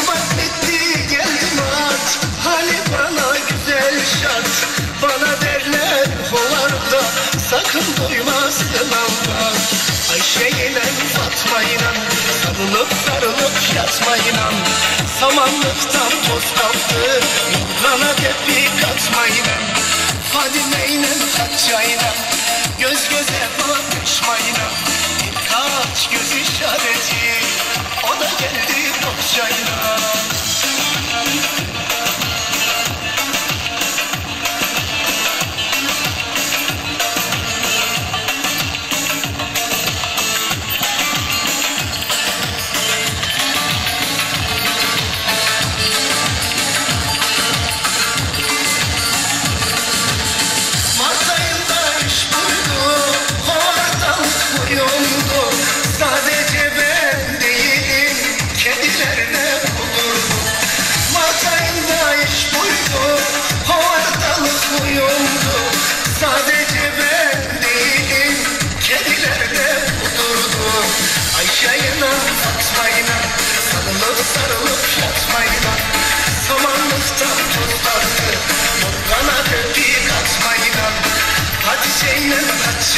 Duman bitti geldim at güzel şat. Bana derler hovarda Sakın doymazsın Allah Ayşe inan Fatma Sarılıp sarılıp yatma inan. Samanlıktan toz kalktı Yurtlana tepki katma inan. Fadime inan Hacca inan. Göz göze bakışma inan. Birkaç göz işareti. O da geldi. のシャイナ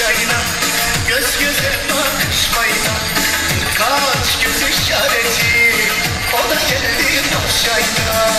Hatice'yle, göz göze bakışmayla Birkaç göz işareti, o da geldi boşayla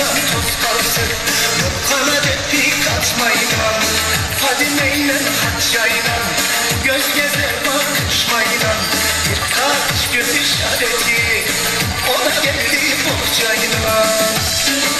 Samanlıktan toz kalsın, yok kana depi katmayla Fadime'yle Hacca'yla, göz göze bakışmayla Birkaç göz işareti, o da geldi bohçayla Cebiler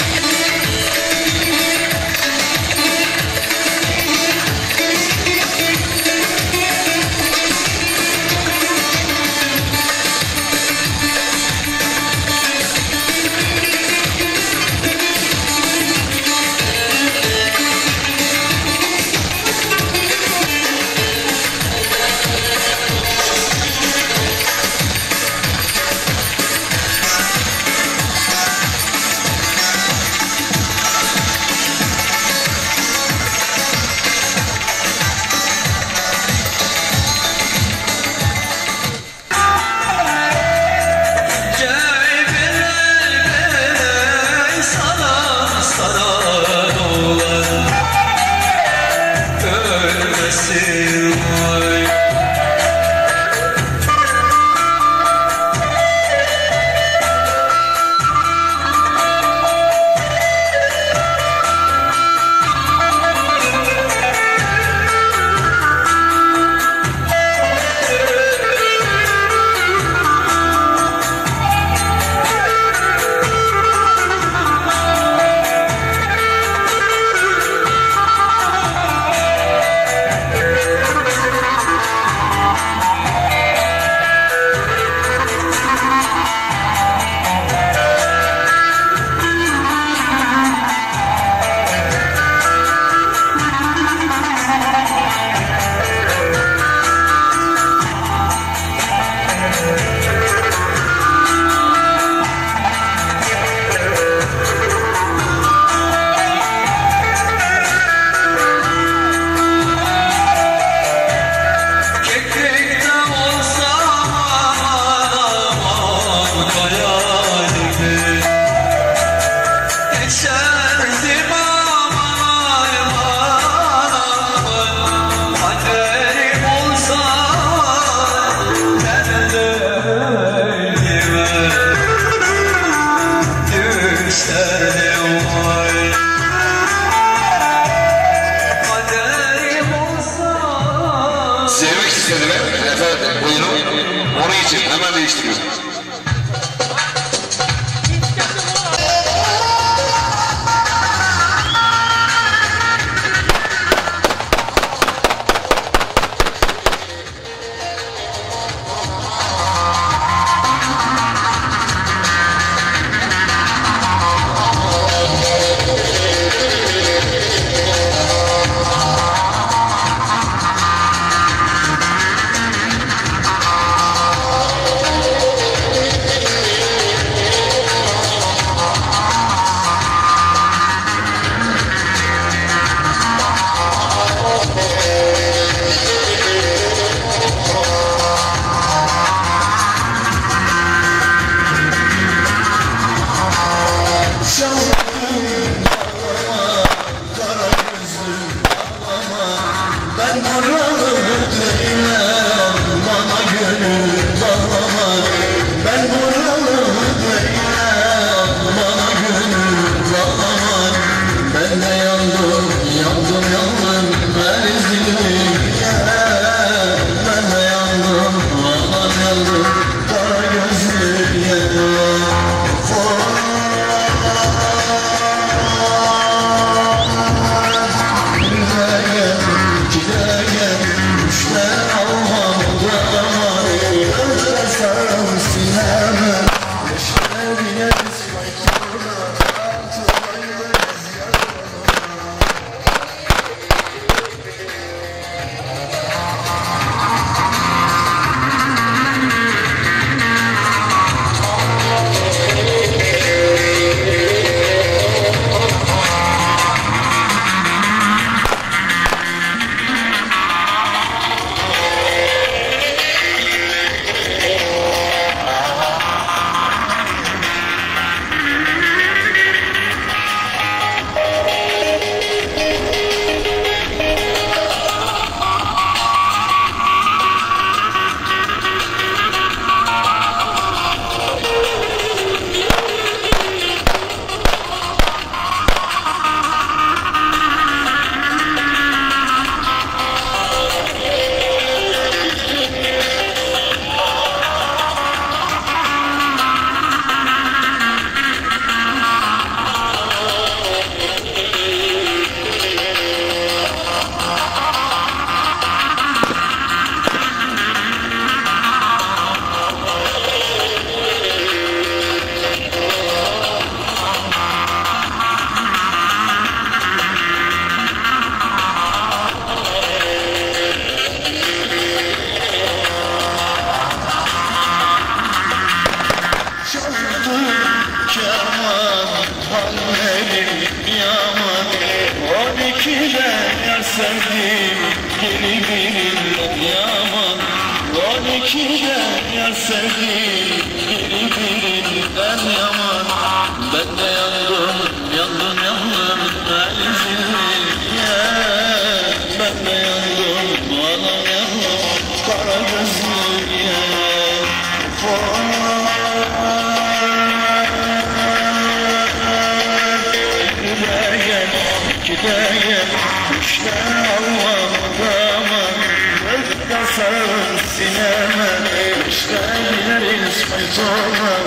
İşte gideriz faytona